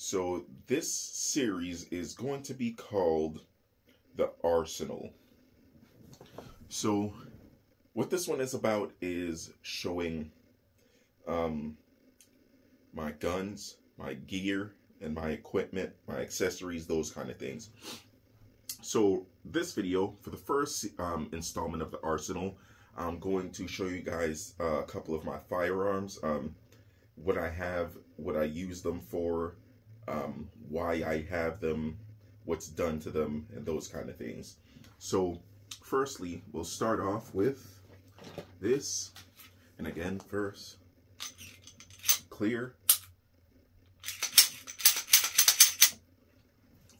So this series is going to be called The Arsenal. So what this one is about is showing um, my guns, my gear, and my equipment, my accessories, those kind of things. So this video, for the first um, installment of the Arsenal, I'm going to show you guys uh, a couple of my firearms, um, what I have, what I use them for, um, why I have them, what's done to them, and those kind of things. So, firstly, we'll start off with this. And again, first, clear.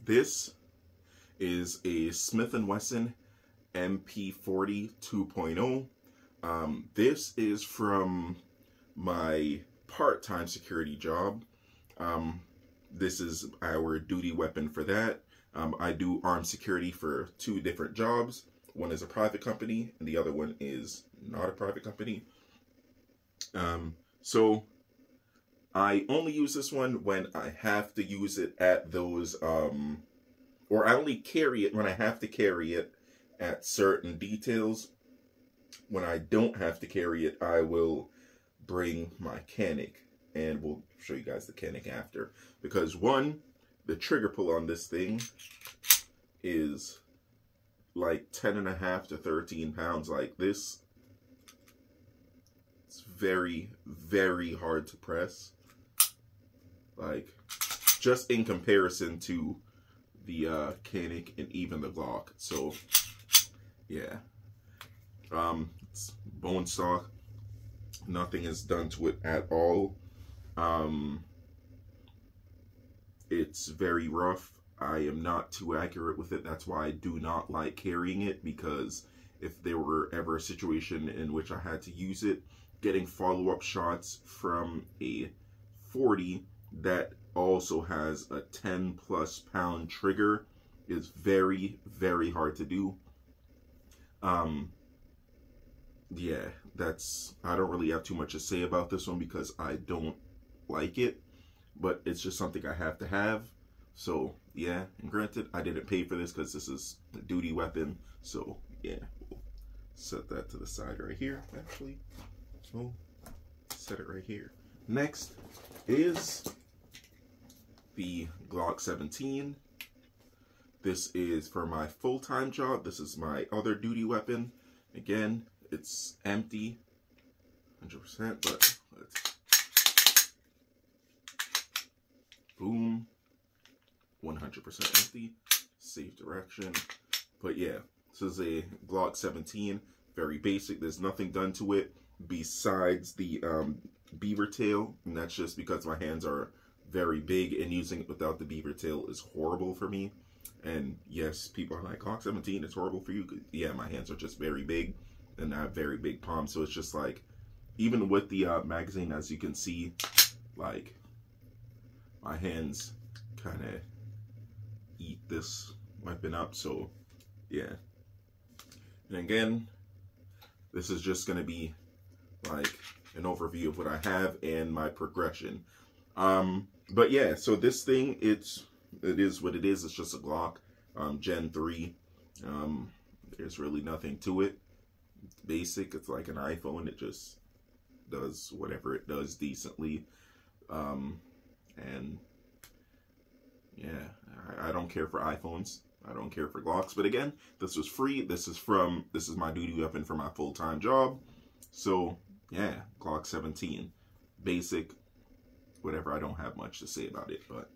This is a Smith & Wesson MP40 2.0. Um, this is from my part-time security job. Um, this is our duty weapon for that. Um, I do armed security for two different jobs. One is a private company, and the other one is not a private company. Um, so I only use this one when I have to use it at those, um, or I only carry it when I have to carry it at certain details. When I don't have to carry it, I will bring my Canik and we'll show you guys the Canik after. Because one, the trigger pull on this thing is like 10 and a half to 13 pounds like this. It's very, very hard to press. Like, just in comparison to the uh, Canik and even the Glock. So, yeah. Um, it's bone stock. Nothing is done to it at all. Um, it's very rough. I am not too accurate with it. That's why I do not like carrying it because if there were ever a situation in which I had to use it, getting follow-up shots from a 40 that also has a 10 plus pound trigger is very, very hard to do. Um, yeah, that's, I don't really have too much to say about this one because I don't like it, but it's just something I have to have. So yeah, and granted, I didn't pay for this because this is a duty weapon. So yeah, we'll set that to the side right here. Actually, we'll set it right here. Next is the Glock 17. This is for my full-time job. This is my other duty weapon. Again, it's empty, 100%, but let's boom. 100% empty. Safe direction. But yeah this is a glock 17 very basic. There's nothing done to it besides the um, beaver tail. And that's just because my hands are very big and using it without the beaver tail is horrible for me. And yes people are like glock 17 is horrible for you. Yeah my hands are just very big and I have very big palms. So it's just like even with the uh, magazine as you can see like my hands kind of eat this weapon up. So, yeah. And again, this is just going to be like an overview of what I have and my progression. Um, but yeah, so this thing, it's, it is what it is. It's just a Glock, um, Gen 3. Um, there's really nothing to it. It's basic. It's like an iPhone. It just does whatever it does decently. Um, and yeah, I, I don't care for iPhones. I don't care for Glocks. But again, this was free. This is from, this is my duty weapon for my full-time job. So, yeah, Glock 17. Basic, whatever. I don't have much to say about it, but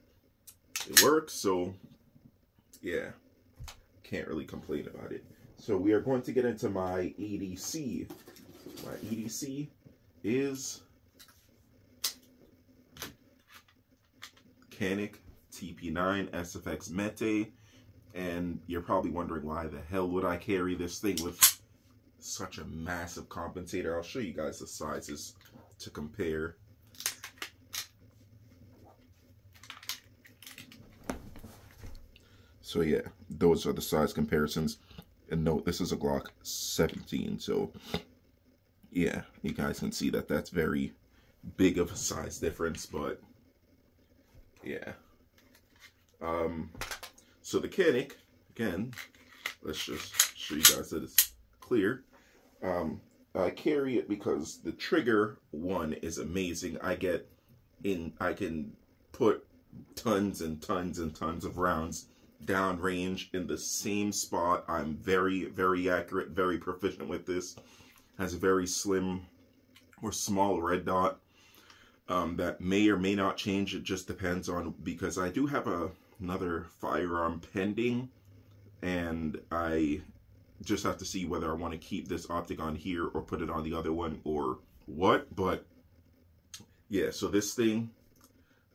it works. So, yeah, can't really complain about it. So we are going to get into my EDC. My EDC is Canik TP9 SFX Mete. And you're probably wondering why the hell would I carry this thing with such a massive compensator. I'll show you guys the sizes to compare. So yeah, those are the size comparisons. And note, this is a Glock 17, so yeah, you guys can see that that's very big of a size difference, but yeah, Um, so the Canik, again, let's just show you guys that it's clear. Um, I carry it because the trigger one is amazing. I get in, I can put tons and tons and tons of rounds down range in the same spot. I'm very, very accurate, very proficient with this. Has a very slim or small red dot um, that may or may not change. It just depends on because I do have a another firearm pending and I just have to see whether I want to keep this optic on here or put it on the other one or what. But yeah, so this thing,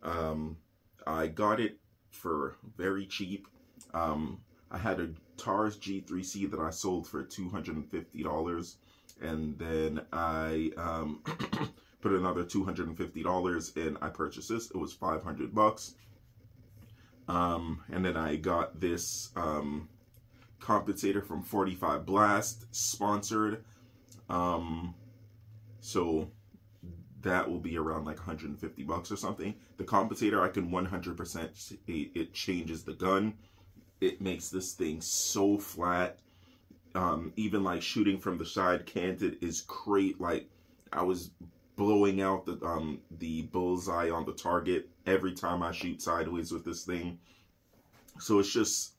um, I got it for very cheap. Um, I had a Taurus G3C that I sold for $250 and then I um, put another $250 and I purchased this. It was 500 bucks. Um, and then I got this um, compensator from 45 Blast, sponsored. Um, so that will be around like 150 bucks or something. The compensator, I can 100% it changes the gun. It makes this thing so flat. Um, even like shooting from the side canted is great. Like I was blowing out the um the bullseye on the target every time I shoot sideways with this thing. So it's just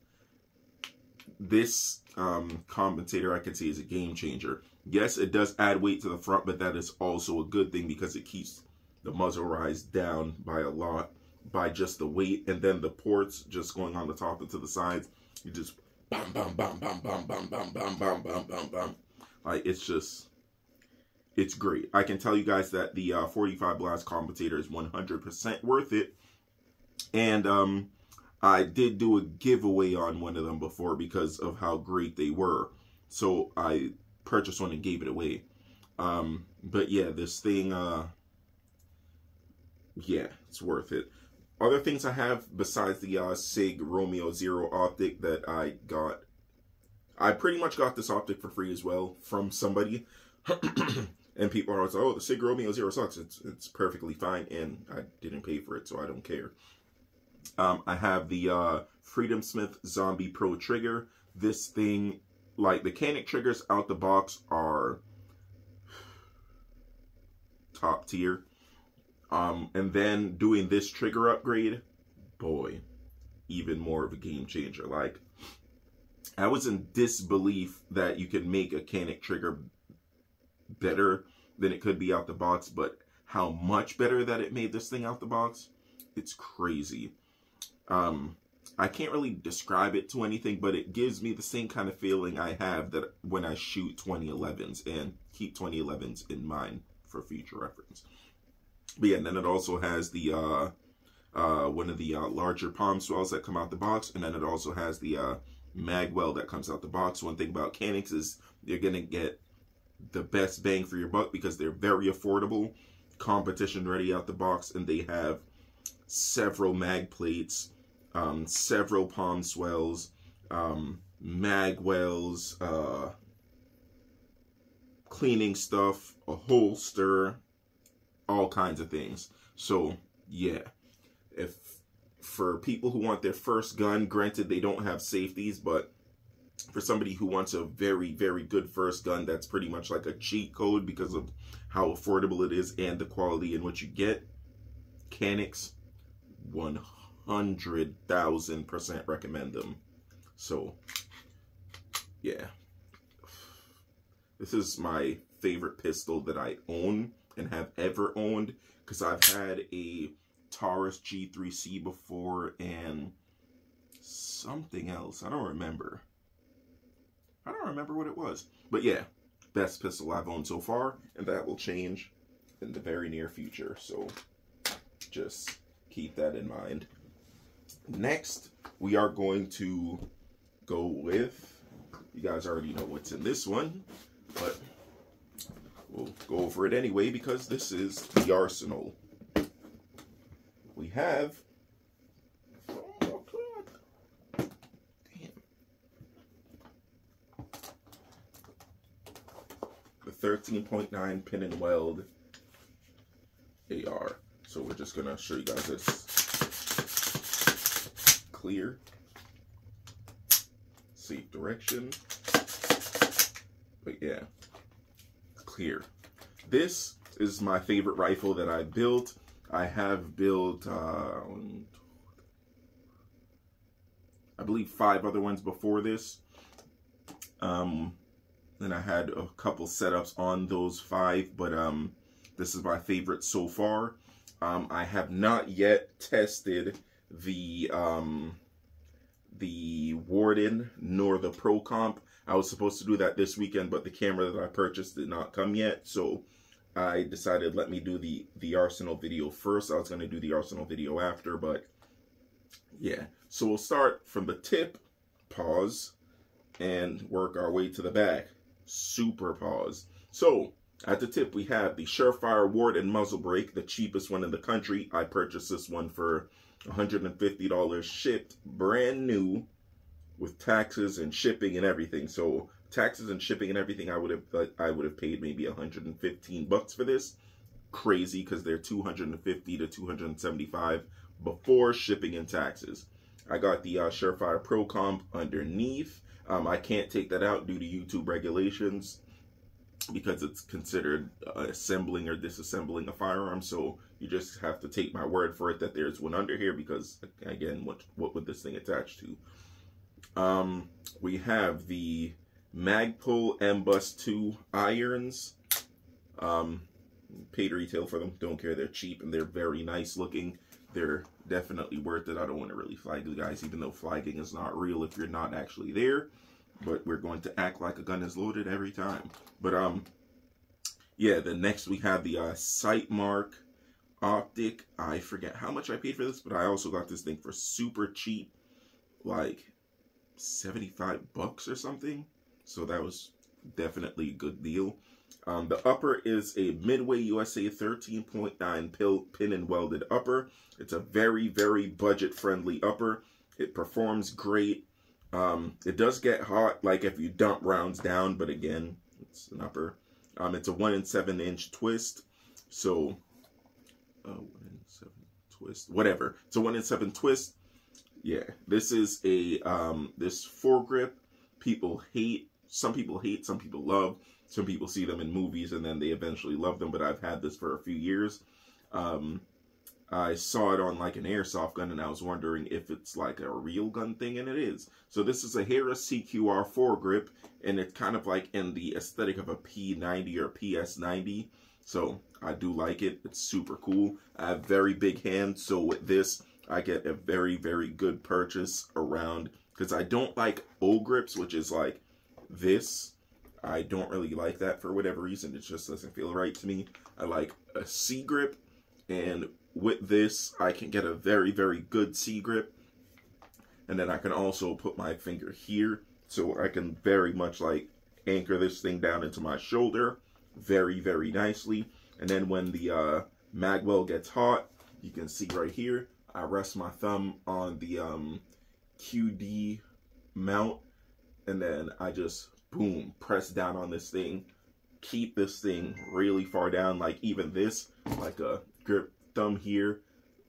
this um, compensator I can see is a game changer. Yes, it does add weight to the front, but that is also a good thing because it keeps the muzzle rise down by a lot by just the weight and then the ports just going on the top and to the sides. You just bam, bam, bam, bam, bam, bam, bam, bam, bam, bam, bam, bam. Like it's just it's great. I can tell you guys that the uh, 45 blast compensator is 100% worth it. And um, I did do a giveaway on one of them before because of how great they were. So I purchased one and gave it away. Um, but yeah, this thing, uh, yeah, it's worth it. Other things I have besides the uh, SIG Romeo Zero optic that I got, I pretty much got this optic for free as well from somebody. and people are always, oh, the SIG Romeo Zero sucks. It's, it's perfectly fine, and I didn't pay for it, so I don't care. Um, I have the uh, Freedom Smith Zombie Pro trigger. This thing, like the Canik triggers out the box are top tier. Um, and then doing this trigger upgrade, boy, even more of a game changer. Like, I was in disbelief that you could make a Canik trigger better than it could be out the box, but how much better that it made this thing out the box, it's crazy. Um, I can't really describe it to anything, but it gives me the same kind of feeling I have that when I shoot 2011s and keep 2011s in mind for future reference. But yeah, and then it also has the uh, uh, one of the uh, larger palm swells that come out the box, and then it also has the uh, magwell that comes out the box. One thing about Caniks is you're gonna get the best bang for your buck because they're very affordable, competition ready out the box, and they have several mag plates, um, several palm swells, um, magwells, uh, cleaning stuff, a holster, all kinds of things. So yeah, if for people who want their first gun, granted they don't have safeties, but for somebody who wants a very, very good first gun that's pretty much like a cheat code because of how affordable it is and the quality and what you get, Caniks, 100,000% recommend them. So, yeah. This is my favorite pistol that I own and have ever owned because I've had a Taurus G3C before and something else. I don't remember. I don't remember what it was. But yeah, best pistol I've owned so far, and that will change in the very near future. So just keep that in mind. Next, we are going to go with, you guys already know what's in this one, but we'll go over it anyway because this is the arsenal. We have the 13.9 pin and weld AR. So we're just gonna show you guys this clear. Safe direction. But yeah, clear. This is my favorite rifle that I built. I have built, uh, I believe, five other ones before this. Um, and I had a couple setups on those five, but um, this is my favorite so far. Um, I have not yet tested the um, the Warden nor the Pro Comp. I was supposed to do that this weekend, but the camera that I purchased did not come yet, so I decided let me do the the Arsenal video first. I was going to do the Arsenal video after, but yeah. So we'll start from the tip, pause, and work our way to the back. Super pause. So at the tip, we have the Surefire Warden muzzle brake, the cheapest one in the country. I purchased this one for $150 shipped, brand new, with taxes and shipping and everything. So taxes and shipping and everything, I would have I would have paid maybe 115 bucks for this. Crazy because they're 250 to 275 before shipping and taxes. I got the uh, Surefire Pro Comp underneath. Um, I can't take that out due to YouTube regulations because it's considered uh, assembling or disassembling a firearm. So you just have to take my word for it that there's one under here because, again, what, what would this thing attach to? Um, we have the Magpul M-Bus 2 irons. Um, paid retail for them. Don't care. They're cheap and they're very nice looking. They're definitely worth it. I don't want to really flag you guys, even though flagging is not real if you're not actually there but we're going to act like a gun is loaded every time. But um, yeah, the next we have the uh, Sightmark Optic. I forget how much I paid for this, but I also got this thing for super cheap, like 75 bucks or something. So that was definitely a good deal. Um, the upper is a Midway USA 13.9 pin and welded upper. It's a very, very budget friendly upper. It performs great. Um, it does get hot, like if you dump rounds down, but again, it's an upper. Um, it's a one and seven inch twist, so uh, one and seven twist, whatever. It's a one and seven twist. Yeah, this is a um, this foregrip. People hate. Some people hate. Some people love. Some people see them in movies and then they eventually love them. But I've had this for a few years. Um, I saw it on like an airsoft gun and I was wondering if it's like a real gun thing and it is. So this is a Harris CQR foregrip and it's kind of like in the aesthetic of a P90 or PS90. So I do like it. It's super cool. I have very big hands so with this I get a very very good purchase around because I don't like O grips which is like this. I don't really like that for whatever reason. It just doesn't feel right to me. I like a C grip and with this, I can get a very, very good C grip. And then I can also put my finger here. So I can very much like anchor this thing down into my shoulder very, very nicely. And then when the uh, magwell gets hot, you can see right here, I rest my thumb on the um, QD mount. And then I just, boom, press down on this thing. Keep this thing really far down, like even this, like a grip thumb here,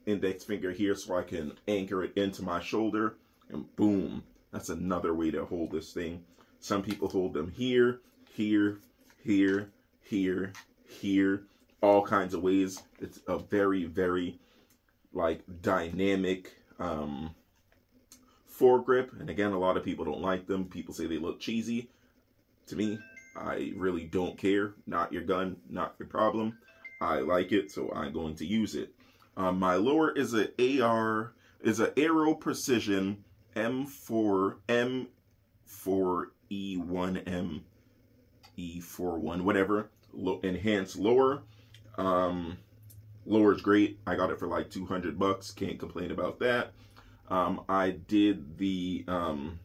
index finger here so I can anchor it into my shoulder and boom, that's another way to hold this thing. Some people hold them here, here, here, here, here, all kinds of ways. It's a very, very like dynamic um, foregrip. And again, a lot of people don't like them. People say they look cheesy. To me, I really don't care. Not your gun, not your problem. I like it, so I'm going to use it. Um, my lower is an AR, is an Aero Precision M4, M4E1M, E41, whatever, Low, enhanced lower. Um, lower is great. I got it for like 200 bucks. Can't complain about that. Um, I did the um,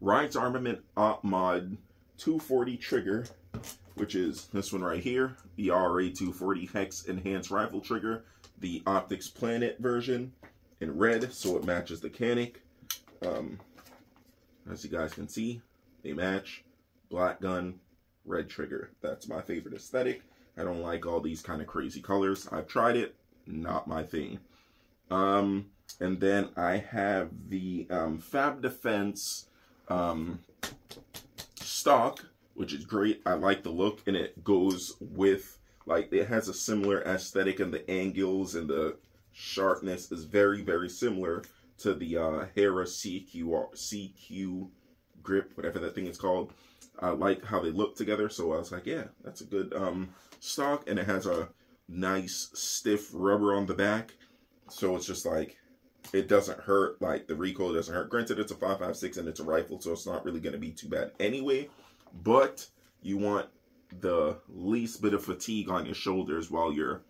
Rise Armament Op Mod 240 trigger which is this one right here, the RA240 Hex Enhanced Rifle Trigger, the Optics Planet version in red, so it matches the Canik. Um, as you guys can see, they match. Black gun, red trigger. That's my favorite aesthetic. I don't like all these kind of crazy colors. I've tried it, not my thing. Um, And then I have the um, Fab Defense um, stock, which is great. I like the look, and it goes with, like, it has a similar aesthetic, and the angles and the sharpness is very, very similar to the uh, Hera CQ, CQ grip, whatever that thing is called. I like how they look together, so I was like, yeah, that's a good um, stock, and it has a nice stiff rubber on the back, so it's just like it doesn't hurt. Like the recoil doesn't hurt. Granted, it's a 5.56 and it's a rifle, so it's not really going to be too bad anyway. But you want the least bit of fatigue on your shoulders while you're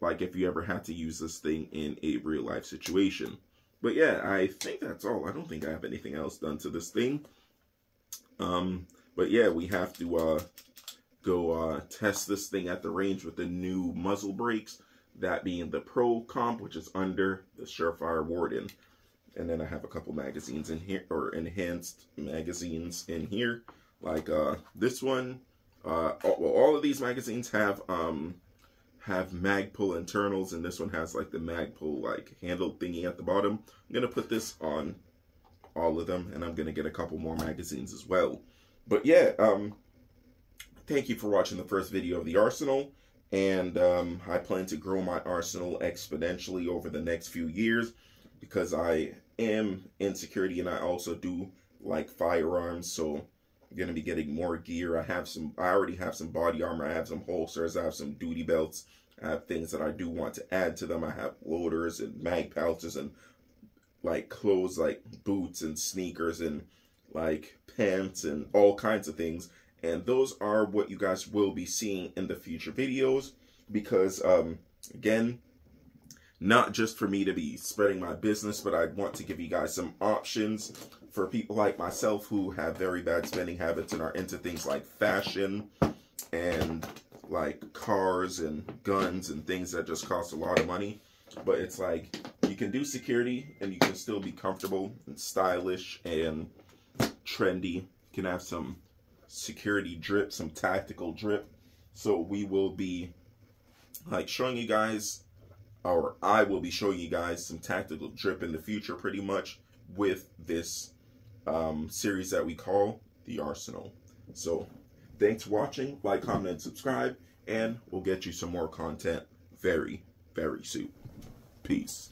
like if you ever had to use this thing in a real life situation. But yeah, I think that's all. I don't think I have anything else done to this thing. Um, but yeah, we have to uh, go uh, test this thing at the range with the new muzzle brakes that being the Pro Comp, which is under the Surefire Warden. And then I have a couple magazines in here, or enhanced magazines in here, like uh, this one. Uh, all, well, all of these magazines have um, have Magpul internals, and this one has like the Magpul like handle thingy at the bottom. I'm gonna put this on all of them, and I'm gonna get a couple more magazines as well. But yeah, um, thank you for watching the first video of the Arsenal and um, I plan to grow my arsenal exponentially over the next few years because I am in security and I also do like firearms. So I'm gonna be getting more gear. I have some. I already have some body armor. I have some holsters. I have some duty belts. I have things that I do want to add to them. I have loaders and mag pouches and like clothes like boots and sneakers and like pants and all kinds of things and those are what you guys will be seeing in the future videos because um again not just for me to be spreading my business but i want to give you guys some options for people like myself who have very bad spending habits and are into things like fashion and like cars and guns and things that just cost a lot of money. But it's like you can do security and you can still be comfortable and stylish and trendy. You can have some security drip, some tactical drip. So we will be like showing you guys, or I will be showing you guys some tactical drip in the future pretty much with this um, series that we call The Arsenal. So thanks for watching, like, comment, and subscribe, and we'll get you some more content very, very soon. Peace.